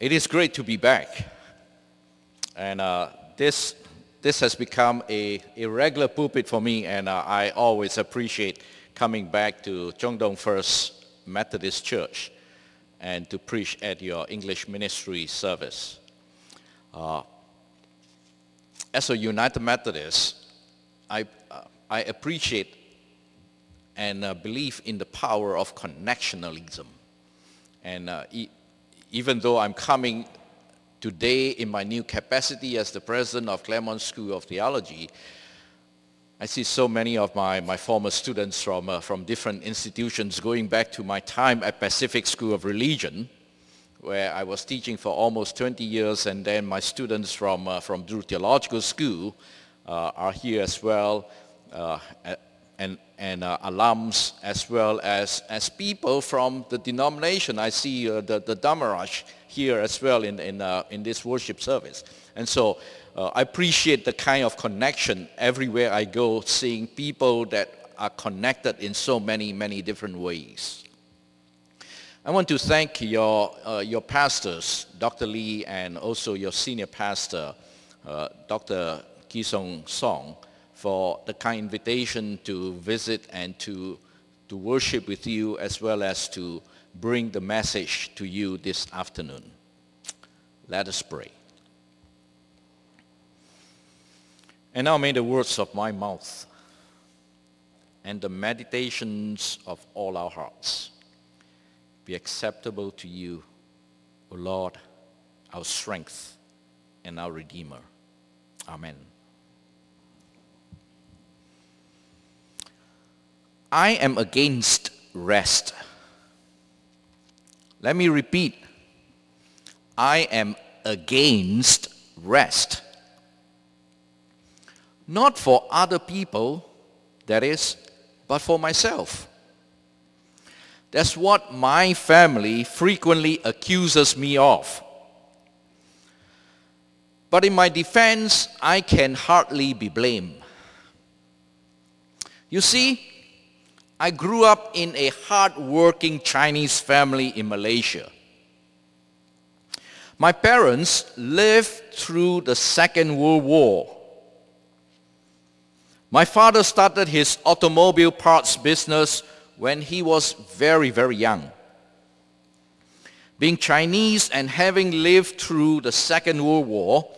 It is great to be back. And uh, this, this has become a, a regular pulpit for me, and uh, I always appreciate coming back to Chungdong First Methodist Church and to preach at your English ministry service. Uh, as a United Methodist, I, uh, I appreciate and uh, believe in the power of connectionalism. And uh, even though I'm coming today in my new capacity as the president of Claremont School of Theology, I see so many of my, my former students from, uh, from different institutions going back to my time at Pacific School of Religion, where I was teaching for almost 20 years, and then my students from, uh, from Drew Theological School uh, are here as well, uh, and, and uh, alums, as well as, as people from the denomination. I see uh, the, the Dhammaraj here as well in, in, in this worship service. And so uh, I appreciate the kind of connection everywhere I go, seeing people that are connected in so many, many different ways. I want to thank your, uh, your pastors, Dr. Lee, and also your senior pastor, uh, Dr. Kisong Song, for the kind invitation to visit and to, to worship with you as well as to bring the message to you this afternoon. Let us pray. And now may the words of my mouth and the meditations of all our hearts be acceptable to you, O Lord, our strength and our Redeemer. Amen. I am against rest. Let me repeat. I am against rest not for other people, that is, but for myself. That's what my family frequently accuses me of. But in my defense, I can hardly be blamed. You see, I grew up in a hard-working Chinese family in Malaysia. My parents lived through the Second World War my father started his automobile parts business when he was very, very young. Being Chinese and having lived through the Second World War,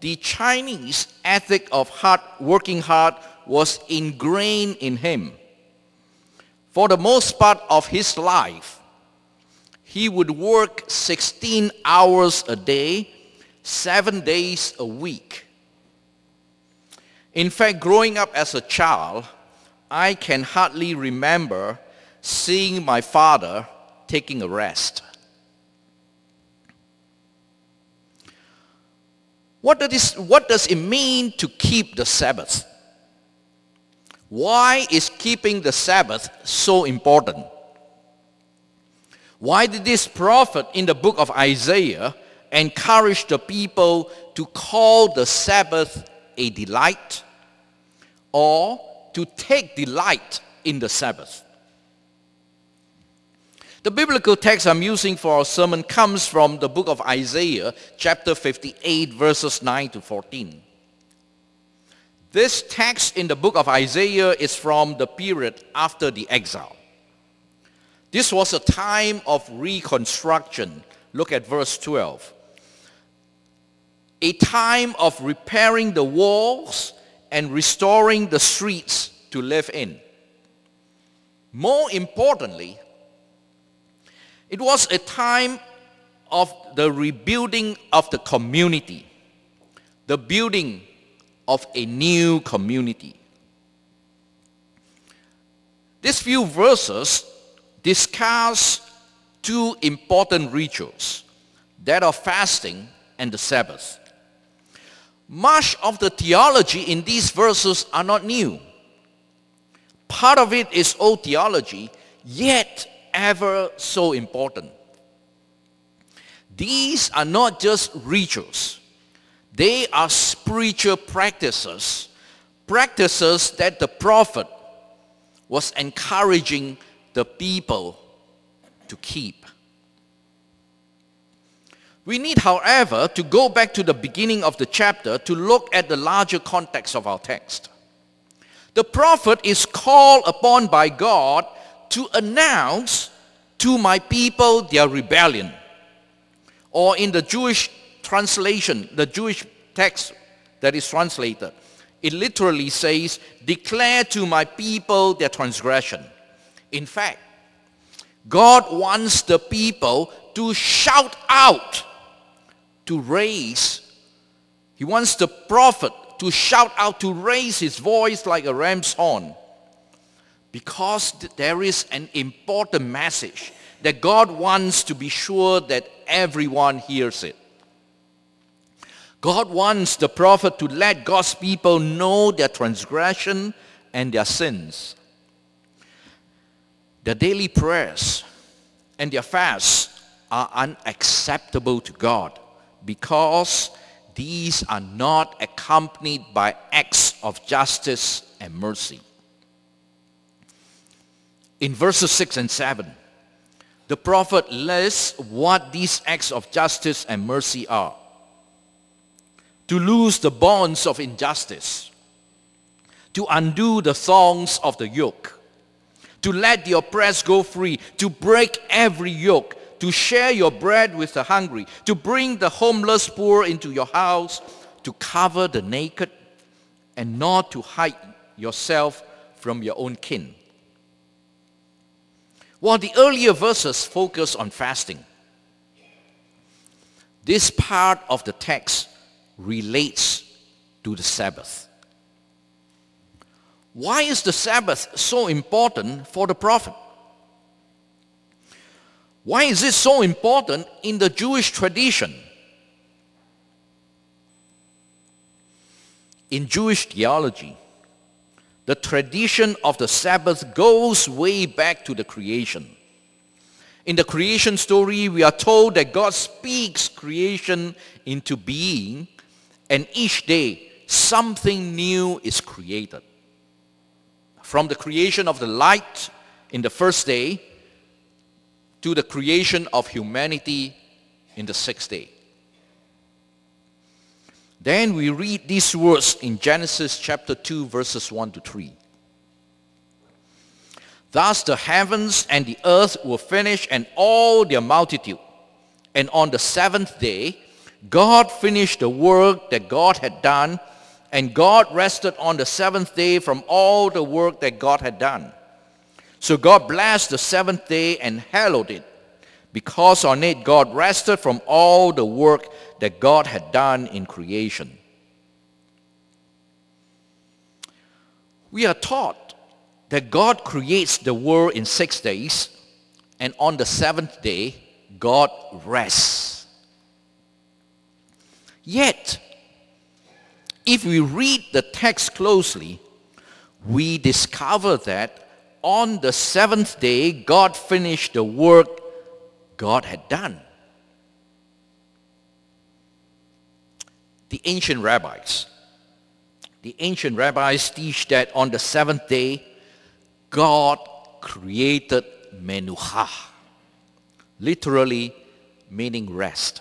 the Chinese ethic of hard, working hard was ingrained in him. For the most part of his life, he would work 16 hours a day, seven days a week. In fact, growing up as a child, I can hardly remember seeing my father taking a rest. What does, what does it mean to keep the Sabbath? Why is keeping the Sabbath so important? Why did this prophet in the book of Isaiah encourage the people to call the Sabbath a delight or to take delight in the Sabbath. The biblical text I'm using for our sermon comes from the book of Isaiah, chapter 58, verses 9 to 14. This text in the book of Isaiah is from the period after the exile. This was a time of reconstruction. Look at verse 12 a time of repairing the walls and restoring the streets to live in. More importantly, it was a time of the rebuilding of the community, the building of a new community. These few verses discuss two important rituals, that of fasting and the Sabbath. Much of the theology in these verses are not new. Part of it is old theology, yet ever so important. These are not just rituals. They are spiritual practices, practices that the prophet was encouraging the people to keep. We need, however, to go back to the beginning of the chapter to look at the larger context of our text. The prophet is called upon by God to announce to my people their rebellion. Or in the Jewish translation, the Jewish text that is translated, it literally says, declare to my people their transgression. In fact, God wants the people to shout out, to raise. He wants the prophet to shout out, to raise his voice like a ram's horn. Because there is an important message that God wants to be sure that everyone hears it. God wants the prophet to let God's people know their transgression and their sins. Their daily prayers and their fasts are unacceptable to God because these are not accompanied by acts of justice and mercy. In verses 6 and 7, the prophet lists what these acts of justice and mercy are. To loose the bonds of injustice, to undo the thongs of the yoke, to let the oppressed go free, to break every yoke, to share your bread with the hungry, to bring the homeless poor into your house, to cover the naked, and not to hide yourself from your own kin. While the earlier verses focus on fasting, this part of the text relates to the Sabbath. Why is the Sabbath so important for the prophet? Why is it so important in the Jewish tradition? In Jewish theology, the tradition of the Sabbath goes way back to the creation. In the creation story, we are told that God speaks creation into being, and each day something new is created. From the creation of the light in the first day to the creation of humanity in the sixth day. Then we read these words in Genesis chapter 2 verses 1 to 3. Thus the heavens and the earth were finished and all their multitude. And on the seventh day, God finished the work that God had done, and God rested on the seventh day from all the work that God had done. So God blessed the seventh day and hallowed it, because on it God rested from all the work that God had done in creation. We are taught that God creates the world in six days, and on the seventh day, God rests. Yet, if we read the text closely, we discover that on the seventh day, God finished the work God had done. The ancient rabbis, the ancient rabbis teach that on the seventh day, God created menucha, literally meaning rest.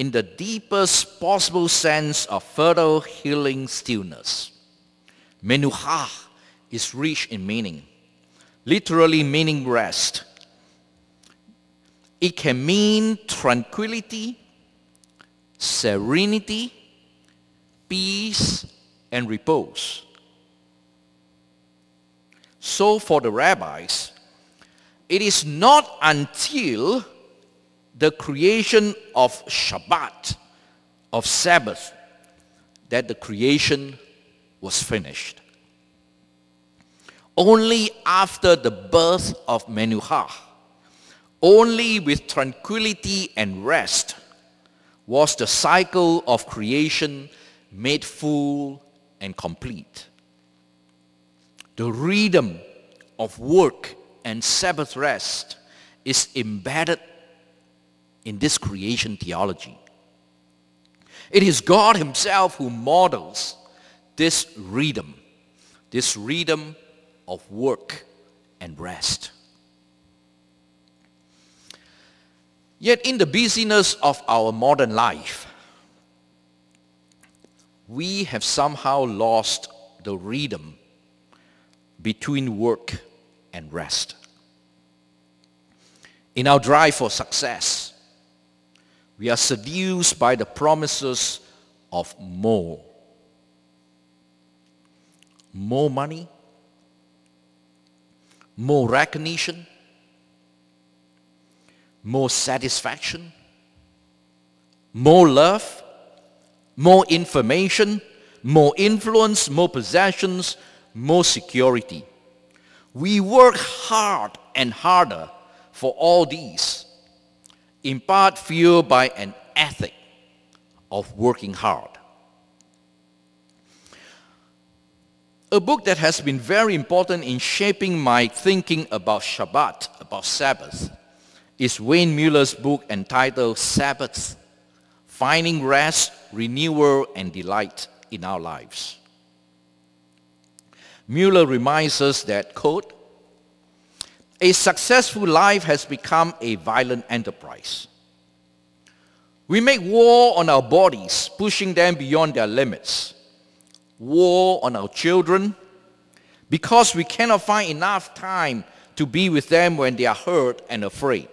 In the deepest possible sense of fertile healing stillness. Menucha is rich in meaning, literally meaning rest. It can mean tranquility, serenity, peace, and repose. So for the rabbis, it is not until the creation of Shabbat, of Sabbath, that the creation was finished. Only after the birth of Menucha, only with tranquility and rest was the cycle of creation made full and complete. The rhythm of work and Sabbath rest is embedded in this creation theology. It is God himself who models this rhythm, this rhythm of work and rest. Yet in the busyness of our modern life, we have somehow lost the rhythm between work and rest. In our drive for success, we are seduced by the promises of more. More money, more recognition, more satisfaction, more love, more information, more influence, more possessions, more security. We work hard and harder for all these, in part fueled by an ethic of working hard. A book that has been very important in shaping my thinking about Shabbat, about Sabbath, is Wayne Muller's book entitled Sabbath, Finding Rest, Renewal, and Delight in Our Lives. Muller reminds us that, quote, a successful life has become a violent enterprise. We make war on our bodies, pushing them beyond their limits. War on our children, because we cannot find enough time to be with them when they are hurt and afraid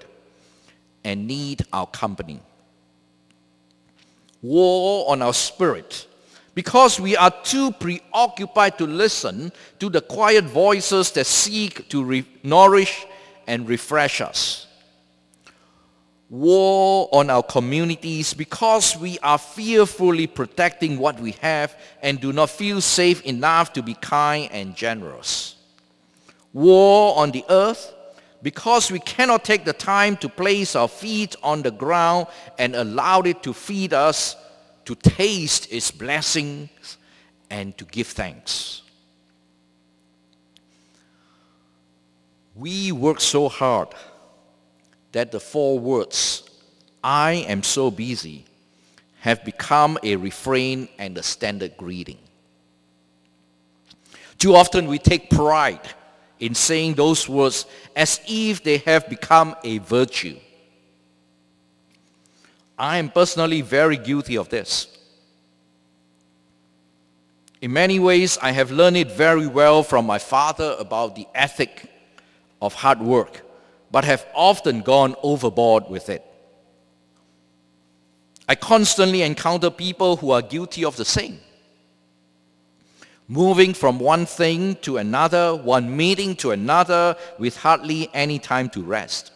and need our company. War on our spirit, because we are too preoccupied to listen to the quiet voices that seek to nourish and refresh us. War on our communities because we are fearfully protecting what we have and do not feel safe enough to be kind and generous. War on the earth because we cannot take the time to place our feet on the ground and allow it to feed us to taste its blessings and to give thanks. We work so hard that the four words, I am so busy, have become a refrain and a standard greeting. Too often we take pride in saying those words as if they have become a virtue. I am personally very guilty of this. In many ways, I have learned it very well from my father about the ethic of hard work, but have often gone overboard with it. I constantly encounter people who are guilty of the same. Moving from one thing to another, one meeting to another, with hardly any time to rest.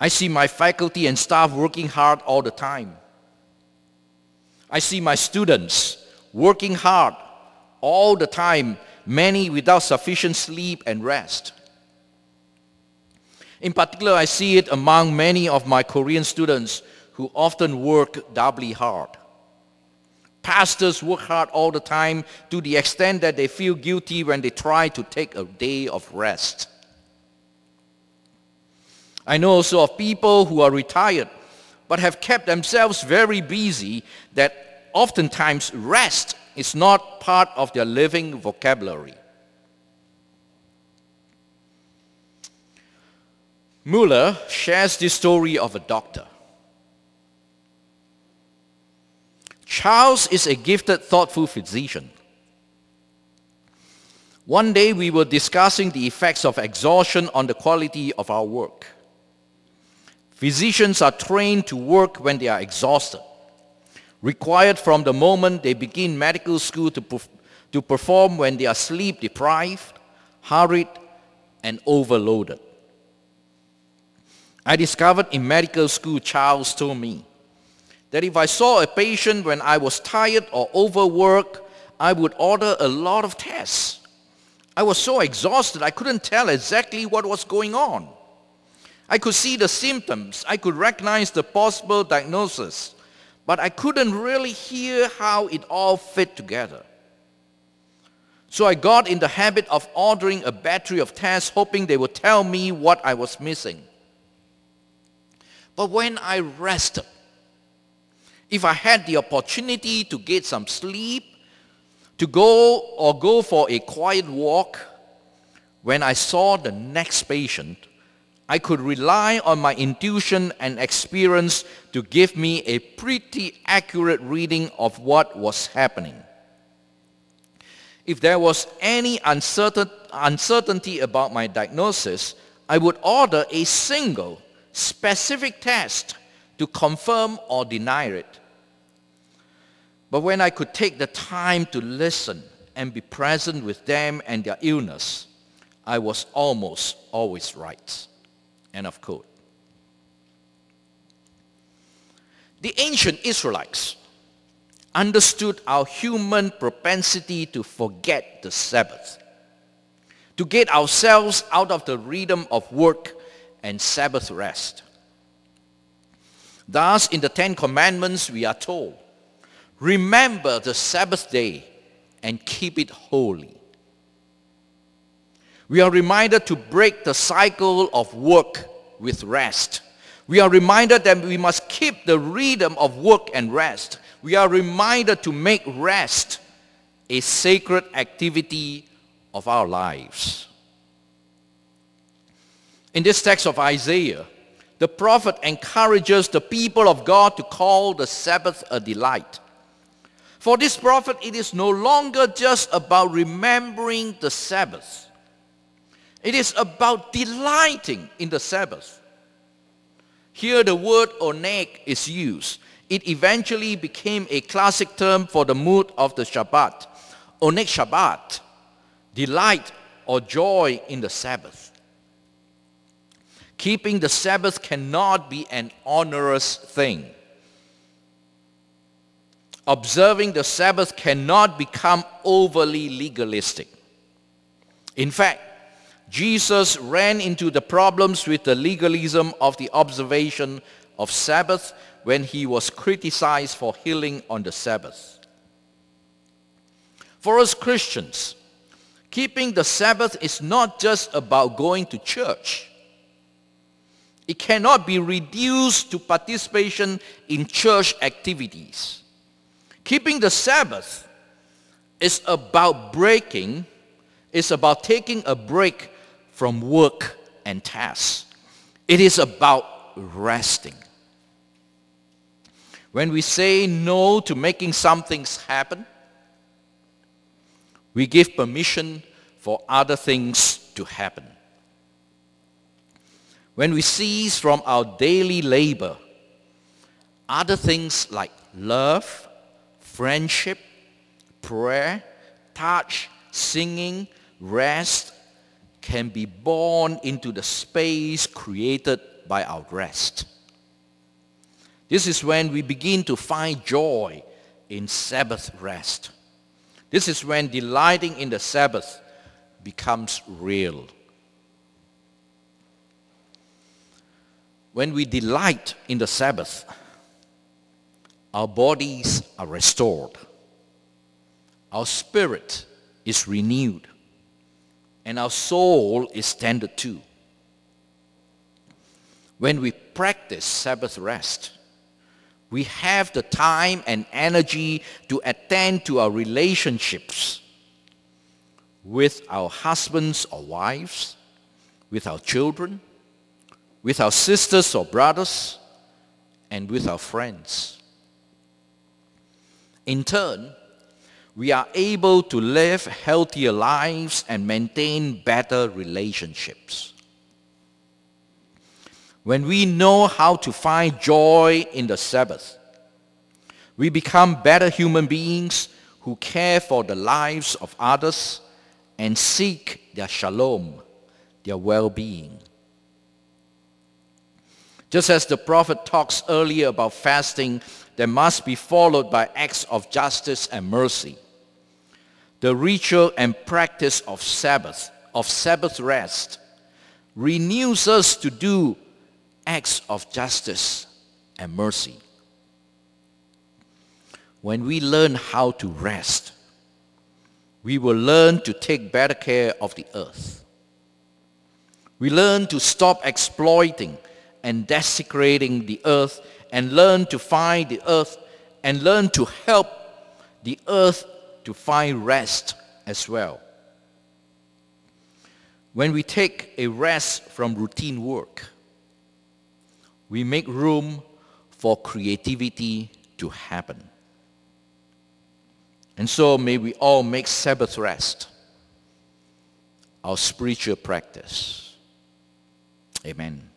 I see my faculty and staff working hard all the time. I see my students working hard all the time, many without sufficient sleep and rest. In particular, I see it among many of my Korean students who often work doubly hard. Pastors work hard all the time to the extent that they feel guilty when they try to take a day of rest. I know also of people who are retired but have kept themselves very busy that oftentimes rest is not part of their living vocabulary. Muller shares this story of a doctor. Charles is a gifted, thoughtful physician. One day we were discussing the effects of exhaustion on the quality of our work. Physicians are trained to work when they are exhausted, required from the moment they begin medical school to, perf- to perform when they are sleep deprived, hurried, and overloaded. I discovered in medical school, Charles told me, that if I saw a patient when I was tired or overworked, I would order a lot of tests. I was so exhausted I couldn't tell exactly what was going on. I could see the symptoms. I could recognize the possible diagnosis. But I couldn't really hear how it all fit together. So I got in the habit of ordering a battery of tests hoping they would tell me what I was missing. But when I rested, if I had the opportunity to get some sleep, to go or go for a quiet walk, when I saw the next patient, I could rely on my intuition and experience to give me a pretty accurate reading of what was happening. If there was any uncertain, uncertainty about my diagnosis, I would order a single specific test to confirm or deny it. But when I could take the time to listen and be present with them and their illness, I was almost always right. End of quote. The ancient Israelites understood our human propensity to forget the Sabbath, to get ourselves out of the rhythm of work and Sabbath rest. Thus, in the Ten Commandments, we are told, remember the Sabbath day and keep it holy. We are reminded to break the cycle of work with rest. We are reminded that we must keep the rhythm of work and rest. We are reminded to make rest a sacred activity of our lives. In this text of Isaiah, the prophet encourages the people of God to call the Sabbath a delight. For this prophet, it is no longer just about remembering the Sabbath. It is about delighting in the Sabbath. Here the word oneg is used. It eventually became a classic term for the mood of the Shabbat. Oneg Shabbat, delight or joy in the Sabbath. Keeping the Sabbath cannot be an onerous thing. Observing the Sabbath cannot become overly legalistic. In fact, Jesus ran into the problems with the legalism of the observation of Sabbath when he was criticized for healing on the Sabbath. For us Christians, keeping the Sabbath is not just about going to church. It cannot be reduced to participation in church activities. Keeping the Sabbath is about breaking, is about taking a break from work and tasks. It is about resting. When we say no to making some things happen, we give permission for other things to happen. When we cease from our daily labor, other things like love, friendship, prayer, touch, singing, rest, can be born into the space created by our rest. This is when we begin to find joy in Sabbath rest. This is when delighting in the Sabbath becomes real. When we delight in the Sabbath, our bodies are restored. Our spirit is renewed and our soul is tended to. When we practice Sabbath rest, we have the time and energy to attend to our relationships with our husbands or wives, with our children, with our sisters or brothers, and with our friends. In turn, we are able to live healthier lives and maintain better relationships. When we know how to find joy in the Sabbath, we become better human beings who care for the lives of others and seek their shalom, their well-being. Just as the prophet talks earlier about fasting that must be followed by acts of justice and mercy the ritual and practice of Sabbath, of Sabbath rest, renews us to do acts of justice and mercy. When we learn how to rest, we will learn to take better care of the earth. We learn to stop exploiting and desecrating the earth and learn to find the earth and learn to help the earth to find rest as well. when we take a rest from routine work, we make room for creativity to happen. And so may we all make Sabbath rest our spiritual practice. Amen.